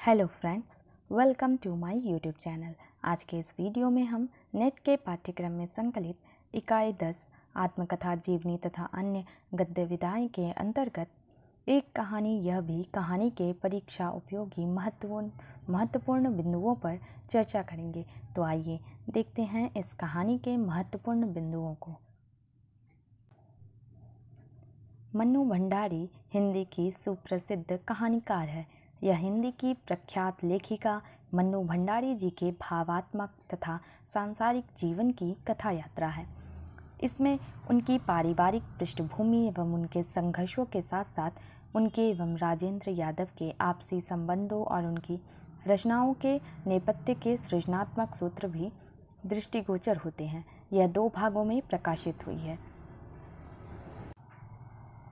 Hello friends, welcome to my YouTube channel. आज के इस वीडियो में हम नेट के पाठ्यक्रम में संकलित इकाई दस, आत्मकथा, जीवनी तथा अन्य गद्य विधाएँ के अंतर्गत एक कहानी, यह भी कहानी के परीक्षा उपयोगी महत्वपूर्ण महत्वपूर्ण बिंदुओं पर चर्चा करेंगे। तो आइए देखते हैं इस कहानी के महत्वपूर्ण बिंदुओं को। मन्नू भंडारी, हिंदी की सुप्रसिद्ध कहानीकार है। यह हिंदी की प्रख्यात लेखिका मन्नू भंडारी जी के भावात्मक तथा सांसारिक जीवन की कथा यात्रा है। इसमें उनकी पारिवारिक पृष्ठभूमि एवं उनके संघर्षों के साथ साथ उनके एवं राजेंद्र यादव के आपसी संबंधों और उनकी रचनाओं के नेपथ्य के सृजनात्मक सूत्र भी दृष्टिगोचर होते हैं। यह दो भागों में प्रकाशित हुई है।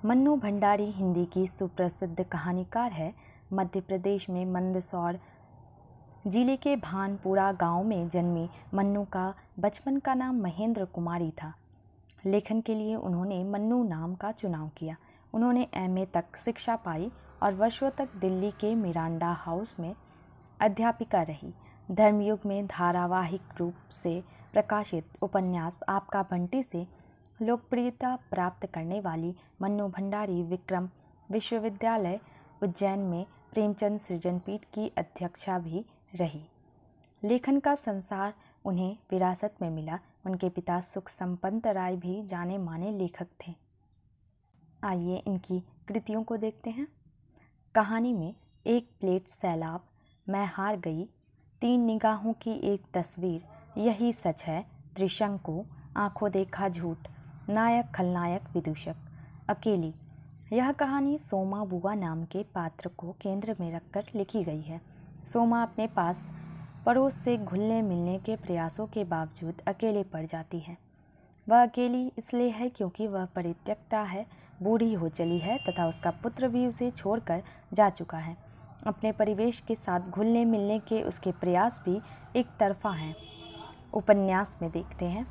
मन्नू भंडारी हिंदी की सुप्रसिद्ध कहानीकार है मध्य प्रदेश में मंदसौर ज़िले के भानपुरा गाँव में जन्मी मन्नू का बचपन का नाम महेंद्र कुमारी था। लेखन के लिए उन्होंने मन्नू नाम का चुनाव किया। उन्होंने एमए तक शिक्षा पाई और वर्षों तक दिल्ली के मिरांडा हाउस में अध्यापिका रही। धर्मयुग में धारावाहिक रूप से प्रकाशित उपन्यास आपका बंटी से लोकप्रियता प्राप्त करने वाली मन्नू भंडारी विक्रम विश्वविद्यालय उज्जैन में प्रेमचंद सृजनपीठ की अध्यक्षा भी रही। लेखन का संसार उन्हें विरासत में मिला। उनके पिता सुख संपंत राय भी जाने माने लेखक थे। आइए इनकी कृतियों को देखते हैं। कहानी में एक प्लेट सैलाब, मैं हार गई, तीन निगाहों की एक तस्वीर, यही सच है, त्रिशंकु, आँखों देखा झूठ, नायक खलनायक विदूषक, अकेली यह कहानी सोमा बुआ नाम के पात्र को केंद्र में रखकर लिखी गई है। सोमा अपने पास पड़ोस से घुलने मिलने के प्रयासों के बावजूद अकेले पड़ जाती है। वह अकेली इसलिए है क्योंकि वह परित्यक्ता है, बूढ़ी हो चली है तथा उसका पुत्र भी उसे छोड़कर जा चुका है। अपने परिवेश के साथ घुलने मिलने के उसके प्रयास भी एक तरफा हैं। उपन्यास में देखते हैं।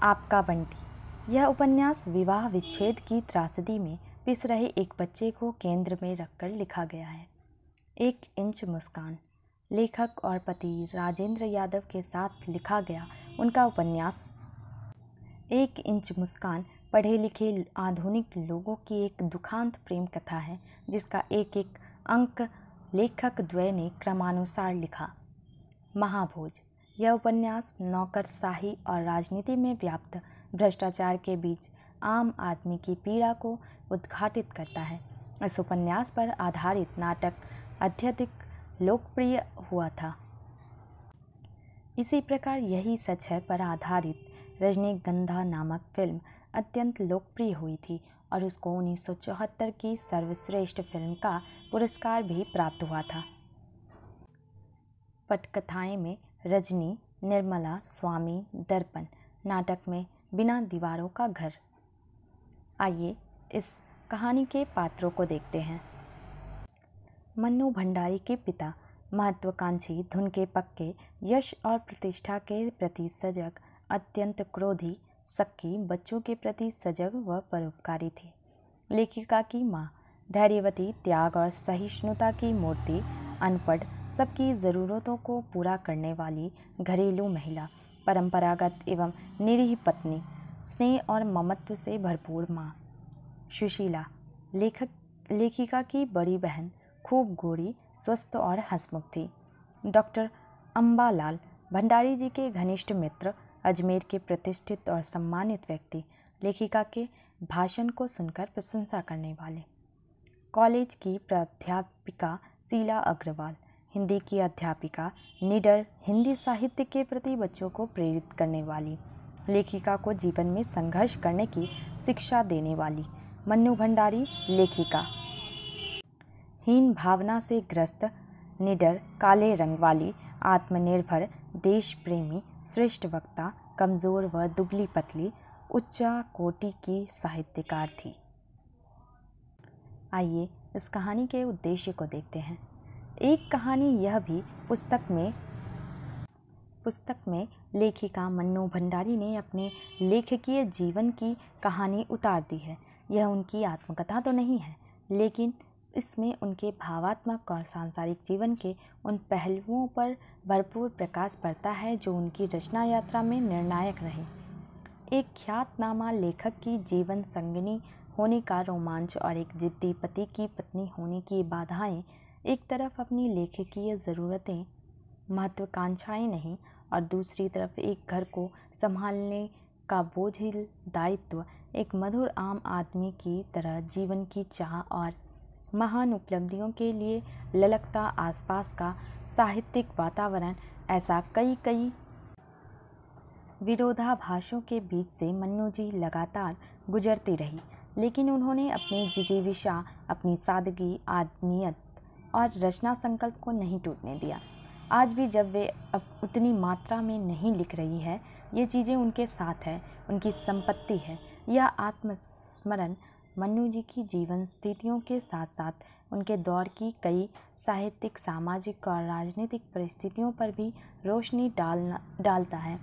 आपका बंटी। यह उपन्यास विवाह विच्छेद की त्रासदी में पिस रहे एक बच्चे को केंद्र में रखकर लिखा गया है। एक इंच मुस्कान। लेखक और पति राजेंद्र यादव के साथ लिखा गया उनका उपन्यास। एक इंच मुस्कान पढ़े लिखे आधुनिक लोगों की एक दुखांत प्रेम कथा है, जिसका एक एक अंक लेखक द्वय ने क्रमानुसार लिखा। महाभोज। यह उपन्यास नौकरशाही और राजनीति में व्याप्त, भ्रष्टाचार के बीच आम आदमी की पीड़ा को उद्घाटित करता है। इस उपन्यास पर आधारित नाटक अत्यधिक लोकप्रिय हुआ था। इसी प्रकार यही सच है पर आधारित रजनीगंधा नामक फ़िल्म अत्यंत लोकप्रिय हुई थी और उसको उन्नीस सौ चौहत्तर की सर्वश्रेष्ठ फ़िल्म का पुरस्कार भी प्राप्त हुआ था। पटकथाएँ में रजनी, निर्मला, स्वामी, दर्पण नाटक में बिना दीवारों का घर। आइए इस कहानी के पात्रों को देखते हैं। मन्नू भंडारी के पिता, महत्वाकांक्षी धुन के पक्के, यश और प्रतिष्ठा के प्रति सजग, अत्यंत क्रोधी सक्की बच्चों के प्रति सजग व परोपकारी थे। लेखिका की माँ, धैर्यवती, त्याग और सहिष्णुता की मूर्ति, अनपढ़, सबकी ज़रूरतों को पूरा करने वाली घरेलू महिला, परंपरागत एवं निरीह पत्नी स्नेह और ममत्व से भरपूर माँ। सुशीला, लेखक, लेखिका की बड़ी बहन, खूब गोरी, स्वस्थ और हंसमुख थी। डॉक्टर अम्बालाल भंडारी जी के घनिष्ठ मित्र, अजमेर के प्रतिष्ठित और सम्मानित व्यक्ति, लेखिका के भाषण को सुनकर प्रशंसा करने वाले। कॉलेज की प्राध्यापिका शीला अग्रवाल, हिंदी की अध्यापिका निडर, हिंदी साहित्य के प्रति बच्चों को प्रेरित करने वाली। लेखिका को जीवन में संघर्ष करने की शिक्षा देने वाली। मन्नू भंडारी, लेखिका। हीन भावना से ग्रस्त निडर काले रंग वाली, आत्मनिर्भर देश प्रेमी श्रेष्ठ वक्ता, कमज़ोर व दुबली पतली, उच्चा कोटि की साहित्यकार थी। आइए इस कहानी के उद्देश्य को देखते हैं। एक कहानी यह भी पुस्तक में पुस्तक में लेखिका मन्नू भंडारी ने अपने लेखकीय जीवन की कहानी उतार दी है। यह उनकी आत्मकथा तो नहीं है, लेकिन इसमें उनके भावात्मक और सांसारिक जीवन के उन पहलुओं पर भरपूर प्रकाश पड़ता है जो उनकी रचना यात्रा में निर्णायक रहे। एक ख्यातनामा लेखक की जीवन संगनी होने का रोमांच और एक जिद्दी पति की पत्नी होने की बाधाएँ एक तरफ़ अपनी लेखकीय ज़रूरतें, महत्वाकांक्षाएँ नहीं और दूसरी तरफ़ एक घर को संभालने का बोझिल दायित्व एक मधुर आम आदमी की तरह जीवन की चाह और महान उपलब्धियों के लिए ललकता आसपास का साहित्यिक वातावरण ऐसा कई कई विरोधाभासों के बीच से मन्नू जी लगातार गुजरती रही, लेकिन उन्होंने अपनी जिजीविशा अपनी सादगी आदमियत और रचना संकल्प को नहीं टूटने दिया। आज भी जब वे अब उतनी मात्रा में नहीं लिख रही है, ये चीज़ें उनके साथ है, उनकी संपत्ति है। यह आत्मस्मरण मनु जी की जीवन स्थितियों के साथ साथ उनके दौर की कई साहित्यिक, सामाजिक और राजनीतिक परिस्थितियों पर भी रोशनी डालना, डालता है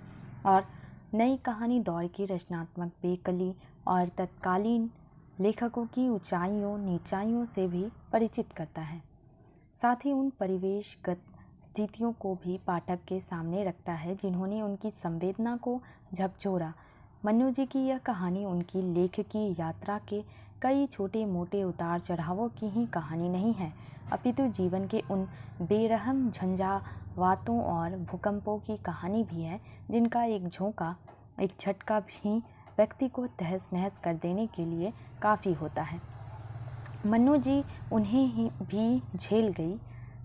और नई कहानी दौर की रचनात्मक बेकली और तत्कालीन लेखकों की ऊंचाइयों, नीचाइयों से भी परिचित करता है। साथ ही उन परिवेशगत स्थितियों को भी पाठक के सामने रखता है, जिन्होंने उनकी संवेदना को झकझोरा। मन्नू जी की यह कहानी उनकी लेख की यात्रा के कई छोटे मोटे उतार चढ़ावों की ही कहानी नहीं है। अपितु जीवन के उन बेरहम झंझावातों और भूकंपों की कहानी भी है, जिनका एक झोंका, एक झटका भी व्यक्ति को तहस नहस कर देने के लिए काफ़ी होता है। मन्नू जी उन्हें ही भी झेल गई।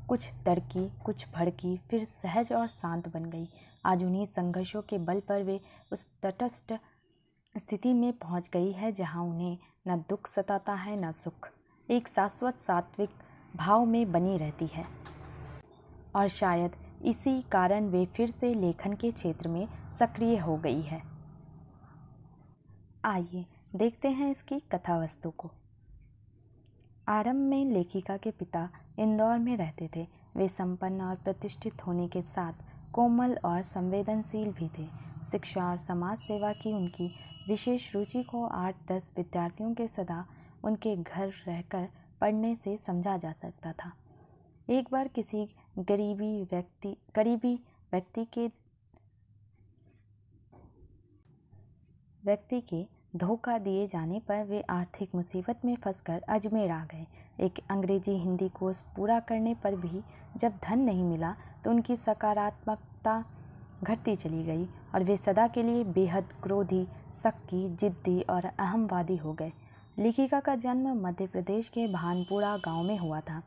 कुछ तड़की, कुछ भड़की, फिर सहज और शांत बन गई। आज उन्हीं संघर्षों के बल पर वे उस तटस्थ स्थिति में पहुँच गई है जहाँ उन्हें न दुख सताता है, न सुख। एक शाश्वत सात्विक भाव में बनी रहती है। और शायद इसी कारण वे फिर से लेखन के क्षेत्र में सक्रिय हो गई है। आइए देखते हैं इसकी कथा वस्तु को। आरंभ में लेखिका के पिता इंदौर में रहते थे। वे संपन्न और प्रतिष्ठित होने के साथ कोमल और संवेदनशील भी थे। शिक्षा और समाज सेवा की उनकी विशेष रुचि को आठ दस विद्यार्थियों के सदा उनके घर रहकर पढ़ने से समझा जा सकता था। एक बार किसी गरीबी व्यक्ति गरीबी व्यक्ति के व्यक्ति के धोखा दिए जाने पर वे आर्थिक मुसीबत में फंसकर अजमेर आ गए। एक अंग्रेज़ी हिंदी कोर्स पूरा करने पर भी जब धन नहीं मिला तो उनकी सकारात्मकता घटती चली गई और वे सदा के लिए बेहद क्रोधी सक्की जिद्दी और अहमवादी हो गए। लेखिका का जन्म मध्य प्रदेश के भानपुरा गाँव में हुआ था।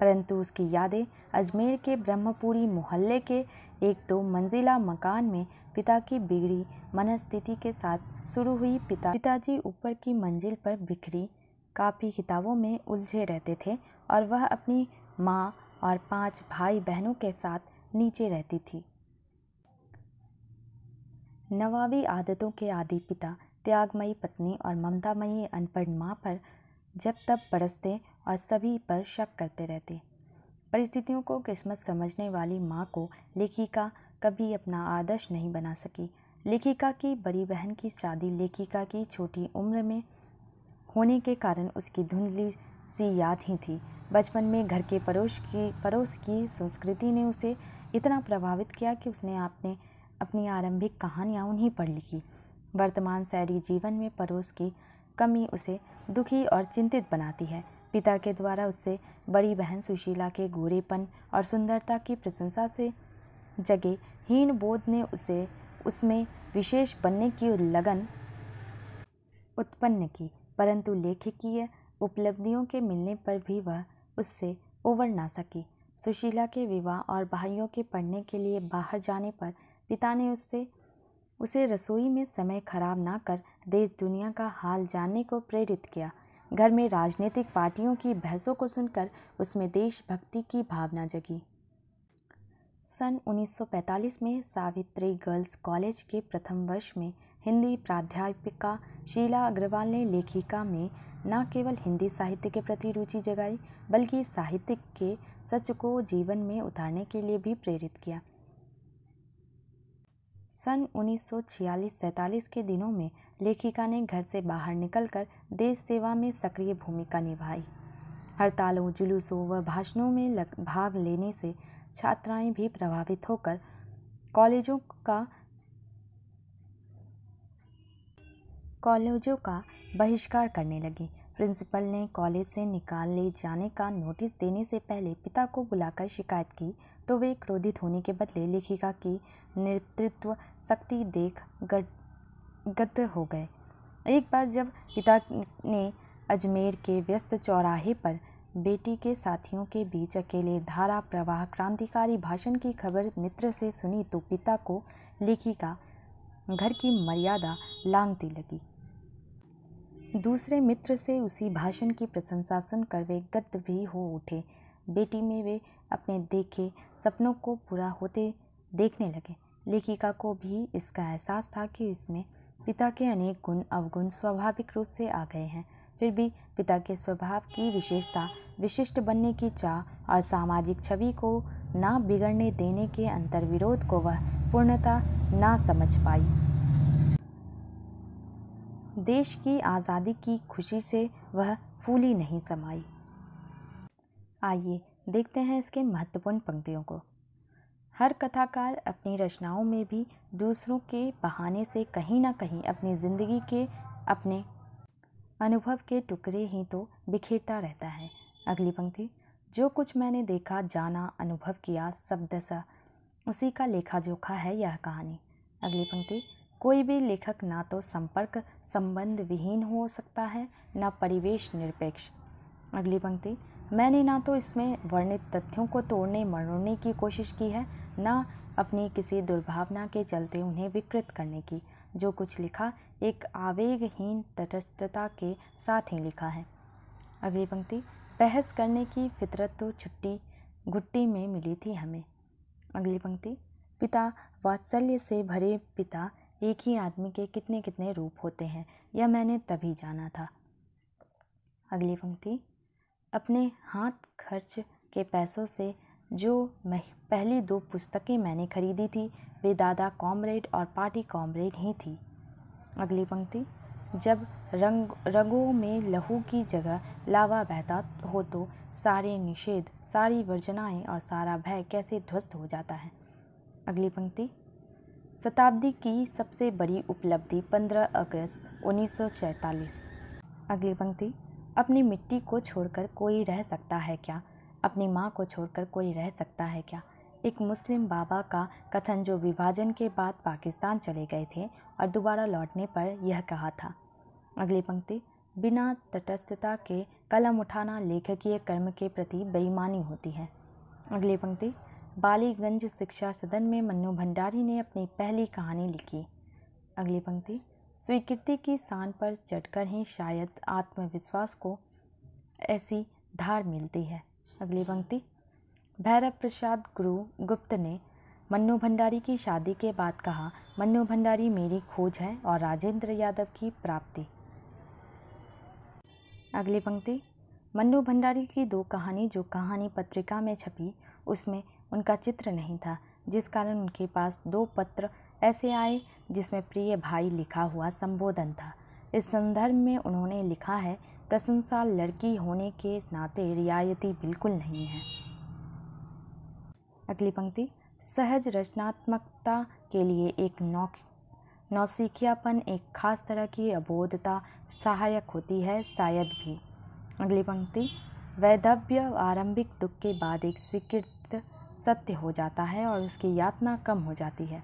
परंतु उसकी यादें अजमेर के ब्रह्मपुरी मोहल्ले के एक दो मंजिला मकान में पिता की बिगड़ी मनस्थिति के साथ शुरू हुई पिता, पिताजी ऊपर की मंजिल पर बिखरी काफ़ी किताबों में उलझे रहते थे और वह अपनी माँ और पाँच भाई बहनों के साथ नीचे रहती थी। नवाबी आदतों के आदि पिता, त्यागमयी पत्नी और ममतामयी अनपढ़ माँ पर जब तब बरसते और सभी पर शक करते रहते। परिस्थितियों को किस्मत समझने वाली माँ को लेखिका कभी अपना आदर्श नहीं बना सकी। लेखिका की बड़ी बहन की शादी लेखिका की छोटी उम्र में होने के कारण उसकी धुंधली सी याद ही थी। बचपन में घर के पड़ोस की पड़ोस की संस्कृति ने उसे इतना प्रभावित किया कि उसने आपने अपनी आरंभिक कहानियाँ उन्हीं पढ़ लिखी। वर्तमान शहरी जीवन में पड़ोस की कमी उसे दुखी और चिंतित बनाती है। पिता के द्वारा उससे बड़ी बहन सुशीला के गोरेपन और सुंदरता की प्रशंसा से जगे हीन बोध ने उसे उसमें विशेष बनने की लगन उत्पन्न की, परंतु लेखकीय उपलब्धियों के मिलने पर भी वह उससे उबर ना सकी। सुशीला के विवाह और भाइयों के पढ़ने के लिए बाहर जाने पर पिता ने उससे, उसे रसोई में समय खराब ना कर देश दुनिया का हाल जानने को प्रेरित किया। घर में राजनीतिक पार्टियों की बहसों को सुनकर उसमें देशभक्ति की भावना जगी। सन 1945 में सावित्री गर्ल्स कॉलेज के प्रथम वर्ष में हिंदी प्राध्यापिका शीला अग्रवाल ने लेखिका में न केवल हिंदी साहित्य के प्रति रुचि जगाई, बल्कि साहित्य के सच को जीवन में उतारने के लिए भी प्रेरित किया। सन 1946-47 के दिनों में लेखिका ने घर से बाहर निकलकर देश सेवा में सक्रिय भूमिका निभाई। हड़तालों, जुलूसों व भाषणों में भाग लेने से छात्राएँ भी प्रभावित होकर कॉलेजों का कॉलेजों का बहिष्कार करने लगी। प्रिंसिपल ने कॉलेज से निकाल ले जाने का नोटिस देने से पहले पिता को बुलाकर शिकायत की तो वे क्रोधित होने के बदले लेखिका की नेतृत्व शक्ति देख गद हो गए। एक बार जब पिता ने अजमेर के व्यस्त चौराहे पर बेटी के साथियों के बीच अकेले धारा प्रवाह क्रांतिकारी भाषण की खबर मित्र से सुनी तो पिता को लेखिका घर की मर्यादा लांगती लगी। दूसरे मित्र से उसी भाषण की प्रशंसा सुनकर वे गद्द भी हो उठे। बेटी में वे अपने देखे सपनों को पूरा होते देखने लगे। लेखिका को भी इसका एहसास था कि इसमें पिता के अनेक गुण, अवगुण स्वाभाविक रूप से आ गए हैं। फिर भी पिता के स्वभाव की विशेषता, विशिष्ट बनने की चाह और सामाजिक छवि को ना बिगड़ने देने के अंतर्विरोध को वह पूर्णता ना समझ पाई। देश की आज़ादी की खुशी से वह फूली नहीं समाई। आइए देखते हैं इसके महत्वपूर्ण पंक्तियों को। हर कथाकार अपनी रचनाओं में भी दूसरों के बहाने से कहीं ना कहीं अपनी ज़िंदगी के अपने अनुभव के टुकड़े ही तो बिखेरता रहता है। अगली पंक्ति, जो कुछ मैंने देखा, जाना, अनुभव किया शब्दसा उसी का लेखा जोखा है यह कहानी। अगली पंक्ति, कोई भी लेखक ना तो संपर्क संबंध विहीन हो सकता है, ना परिवेश निरपेक्ष। अगली पंक्ति, मैंने ना तो इसमें वर्णित तथ्यों को तोड़ने, मरोड़ने की कोशिश की है, ना अपनी किसी दुर्भावना के चलते उन्हें विकृत करने की। जो कुछ लिखा एक आवेगहीन तटस्थता के साथ ही लिखा है। अगली पंक्ति, बहस करने की फितरत तो छुट्टी, घुट्टी में मिली थी हमें। अगली पंक्ति, पिता वात्सल्य से भरे पिता एक ही आदमी के कितने कितने रूप होते हैं, यह मैंने तभी जाना था। अगली पंक्ति, अपने हाथ खर्च के पैसों से जो पहली दो पुस्तकें मैंने खरीदी थी, वे दादा कॉमरेड और पार्टी कॉमरेड ही थी। अगली पंक्ति, जब रंग, रंगों में लहू की जगह लावा बहता हो तो सारे निषेध, सारी वर्जनाएँ और सारा भय कैसे ध्वस्त हो जाता है? अगली पंक्ति, शताब्दी की सबसे बड़ी उपलब्धि 15 अगस्त उन्नीस सौ सैंतालीस। अगली पंक्ति, अपनी मिट्टी को छोड़कर कोई रह सकता है क्या? अपनी माँ को छोड़कर कोई रह सकता है क्या? एक मुस्लिम बाबा का कथन जो विभाजन के बाद पाकिस्तान चले गए थे और दोबारा लौटने पर यह कहा था। अगली पंक्ति, बिना तटस्थता के कलम उठाना लेखकीय कर्म के प्रति बेईमानी होती है। अगली पंक्ति, बालीगंज शिक्षा सदन में मन्नू भंडारी ने अपनी पहली कहानी लिखी। अगली पंक्ति, स्वीकृति की स्थान पर चढ़कर ही शायद आत्मविश्वास को ऐसी धार मिलती है। अगली पंक्ति भैरव प्रसाद गुरु गुप्त ने मन्नू भंडारी की शादी के बाद कहा, मन्नू भंडारी मेरी खोज है और राजेंद्र यादव की प्राप्ति। अगली पंक्ति, मन्नू भंडारी की दो कहानी जो कहानी पत्रिका में छपी, उसमें उनका चित्र नहीं था, जिस कारण उनके पास दो पत्र ऐसे आए जिसमें प्रिय भाई लिखा हुआ संबोधन था। इस संदर्भ में उन्होंने लिखा है, प्रशंसा लड़की होने के नाते रियायती बिल्कुल नहीं है। अगली पंक्ति, सहज रचनात्मकता के लिए एक नौ नौसिखियापन एक खास तरह की अबोधता सहायक होती है, शायद भी। अगली पंक्ति, वैधव्य आरंभिक दुख के बाद एक स्वीकृत सत्य हो जाता है और उसकी यातना कम हो जाती है।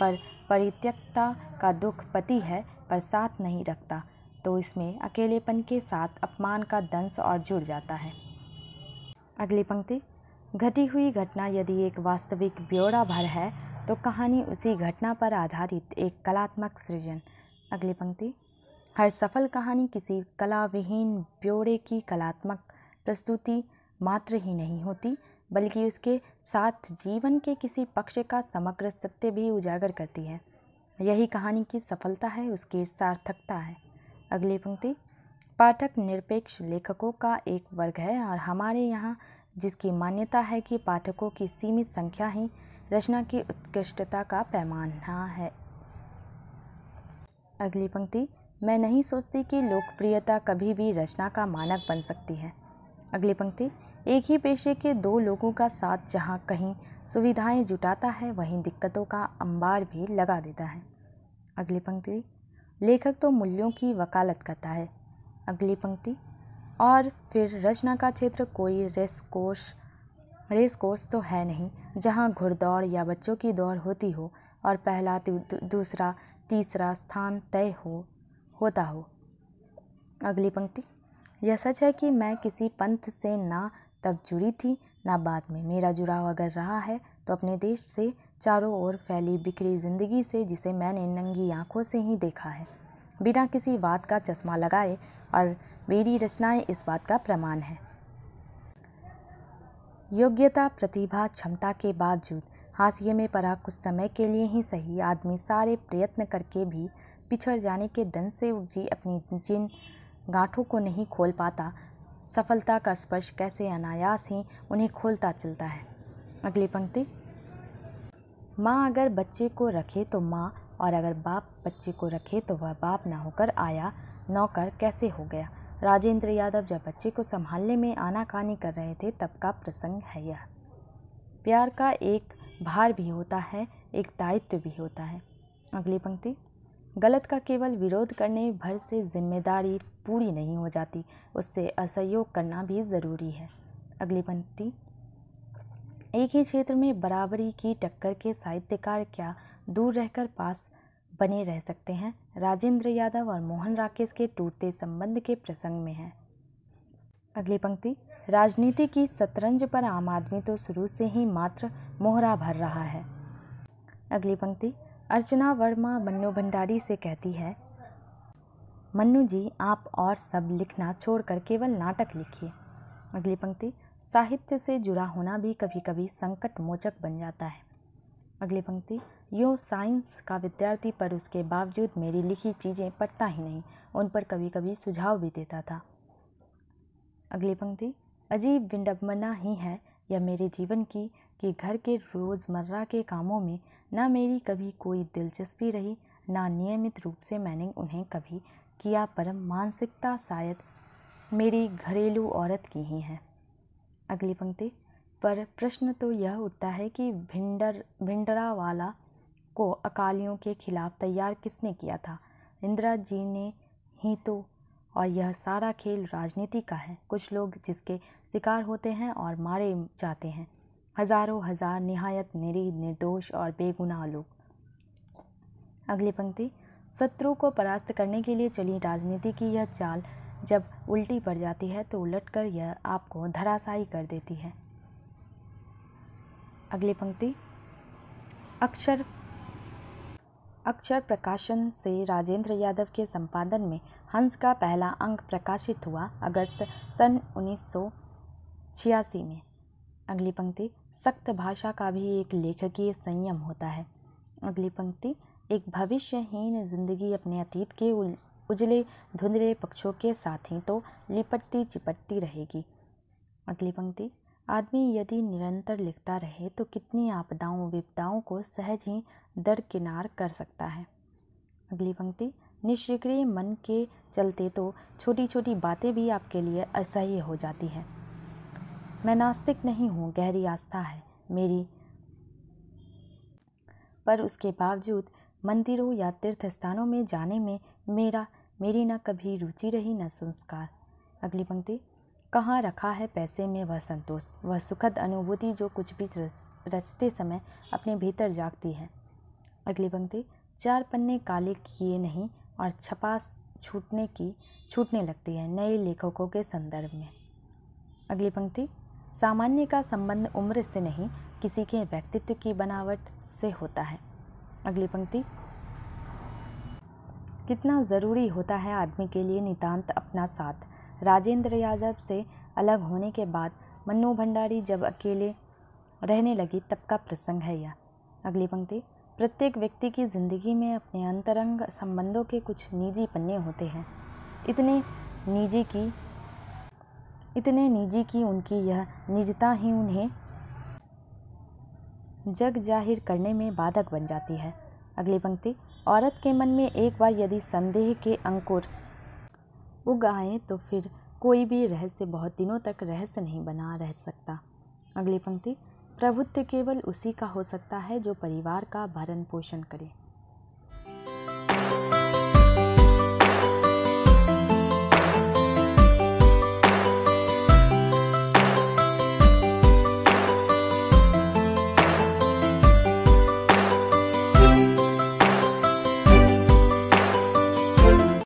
पर परित्यक्ता का दुख पति है, पर साथ नहीं रखता तो इसमें अकेलेपन के साथ अपमान का दंश और जुड़ जाता है। अगली पंक्ति घटी हुई घटना यदि एक वास्तविक ब्यौरा भर है तो कहानी उसी घटना पर आधारित एक कलात्मक सृजन। अगली पंक्ति। हर सफल कहानी किसी कला विहीन ब्यौरे की कलात्मक प्रस्तुति मात्र ही नहीं होती, बल्कि उसके साथ जीवन के किसी पक्ष का समग्र सत्य भी उजागर करती है। यही कहानी की सफलता है, उसकी सार्थकता है। अगली पंक्ति। पाठक, निरपेक्ष लेखकों का एक वर्ग है और हमारे यहाँ जिसकी मान्यता है कि पाठकों की सीमित संख्या ही रचना की उत्कृष्टता का पैमाना है। अगली पंक्ति, मैं नहीं सोचती कि लोकप्रियता कभी भी रचना का मानक बन सकती है। अगली पंक्ति, एक ही पेशे के दो लोगों का साथ जहाँ कहीं सुविधाएँ जुटाता है, वहीं दिक्कतों का अंबार भी लगा देता है। अगली पंक्ति, लेखक तो मूल्यों की वकालत करता है। अगली पंक्ति और फिर रचना का क्षेत्र कोई रेस कोर्स रेस कोर्स तो है नहीं, जहाँ घुड़दौड़ या बच्चों की दौड़ होती हो और पहला दूसरा, तीसरा स्थान तय हो, होता हो। अगली पंक्ति। यह सच है कि मैं किसी पंथ से ना तब जुड़ी थी, ना बाद में। मेरा जुड़ाव अगर रहा है तो अपने देश से चारों ओर फैली बिखरी ज़िंदगी से, जिसे मैंने नंगी आँखों से ही देखा है। बिना किसी बात का चश्मा लगाए और मेरी रचनाएँ इस बात का प्रमाण है। योग्यता, प्रतिभा, क्षमता के बावजूद हाशिए में पड़ा कुछ समय के लिए ही सही आदमी सारे प्रयत्न करके भी पिछड़ जाने के दन से उपजी अपनी जिन गांठों को नहीं खोल पाता, सफलता का स्पर्श कैसे अनायास ही उन्हें खोलता चलता है। अगली पंक्ति। माँ अगर बच्चे को रखे तो माँ, और अगर बाप बच्चे को रखे तो वह बाप ना होकर आया, नौकर कैसे हो गया? राजेंद्र यादव जब बच्चे को संभालने में आनाकानी कर रहे थे, तब का प्रसंग है यह। प्यार का एक भार भी होता है, एक दायित्व भी होता है। अगली पंक्ति। गलत का केवल विरोध करने भर से ज़िम्मेदारी पूरी नहीं हो जाती, उससे असहयोग करना भी ज़रूरी है। अगली पंक्ति। एक ही क्षेत्र में बराबरी की टक्कर के साहित्यकार क्या दूर रहकर पास बने रह सकते हैं। राजेंद्र यादव और मोहन राकेश के टूटते संबंध के प्रसंग में है। अगली पंक्ति, राजनीति की शतरंज पर आम आदमी तो शुरू से ही मात्र मोहरा भर रहा है। अगली पंक्ति, अर्चना वर्मा मन्नू भंडारी से कहती है, मन्नू जी, आप और सब लिखना छोड़कर केवल नाटक लिखिए। अगली पंक्ति, साहित्य से जुड़ा होना भी कभी कभी संकट मोचक बन जाता है। अगली पंक्ति, यो साइंस का विद्यार्थी पर उसके बावजूद मेरी लिखी चीज़ें पढ़ता ही नहीं, उन पर कभी कभी सुझाव भी देता था। अगली पंक्ति, अजीब विडम्बना ही है यह मेरे जीवन की कि घर के रोज़मर्रा के कामों में ना मेरी कभी कोई दिलचस्पी रही, ना नियमित रूप से मैंने उन्हें कभी किया पर मानसिकता शायद मेरी घरेलू औरत की ही है। अगली पंक्ति पर प्रश्न तो यह उठता है कि भिंडर भिंडरा वाला को अकालियों के खिलाफ तैयार किसने किया था? इंदिरा जी ने ही तो और यह सारा खेल राजनीति का है। कुछ लोग जिसके शिकार होते हैं और मारे जाते हैं। हज़ारों हज़ार निहायत निरी, निर्दोष और बेगुनाह लोग। अगली पंक्ति। शत्रु को परास्त करने के लिए चली राजनीति की यह चाल जब उल्टी पड़ जाती है तो उलट कर यह आपको धराशायी कर देती है। अगली पंक्ति। अक्षर। अक्षर प्रकाशन से राजेंद्र यादव के संपादन में हंस का पहला अंक प्रकाशित हुआ अगस्त सन उन्नीस सौ छियासी में। अगली पंक्ति, सख्त भाषा का भी एक लेखकीय संयम होता है। अगली पंक्ति, एक भविष्यहीन ज़िंदगी अपने अतीत के उजले धुंधले पक्षों के साथ ही तो लिपटती चिपटती रहेगी। अगली पंक्ति आदमी यदि निरंतर लिखता रहे तो कितनी आपदाओं, विपदाओं को सहज ही दरकिनार कर सकता है। अगली पंक्ति, निष्क्रिय मन के चलते तो छोटी छोटी बातें भी आपके लिए असह्य हो जाती है। मैं नास्तिक नहीं हूँ, गहरी आस्था है मेरी। पर उसके बावजूद, मंदिरों या तीर्थ स्थानों में जाने में मेरा, मेरी न कभी रुचि रही, न संस्कार। अगली पंक्ति कहाँ रखा है पैसे में वह संतोष, वह सुखद अनुभूति जो कुछ भी रचते समय अपने भीतर जागती है। अगली पंक्ति, चार पन्ने काले किए नहीं और छपास छूटने की, छूटने लगती है नए लेखकों के संदर्भ में। अगली पंक्ति, सामान्य का संबंध उम्र से नहीं, किसी के व्यक्तित्व की बनावट से होता है। अगली पंक्ति, कितना ज़रूरी होता है आदमी के लिए नितांत अपना साथ राजेंद्र यादव से अलग होने के बाद मन्नू भंडारी जब अकेले रहने लगी, तब का प्रसंग है यह। अगली पंक्ति। प्रत्येक व्यक्ति की ज़िंदगी में अपने अंतरंग संबंधों के कुछ निजी पन्ने होते हैं। इतने निजी की, इतने निजी की उनकी यह निजता ही उन्हें जग ज़ाहिर करने में बाधक बन जाती है। अगली पंक्ति। औरत के मन में एक बार यदि संदेह के अंकुर उग आए तो फिर कोई भी रहस्य बहुत दिनों तक रहस्य नहीं बना रह सकता। अगली पंक्ति, प्रभुत्व केवल उसी का हो सकता है जो परिवार का भरण पोषण करे।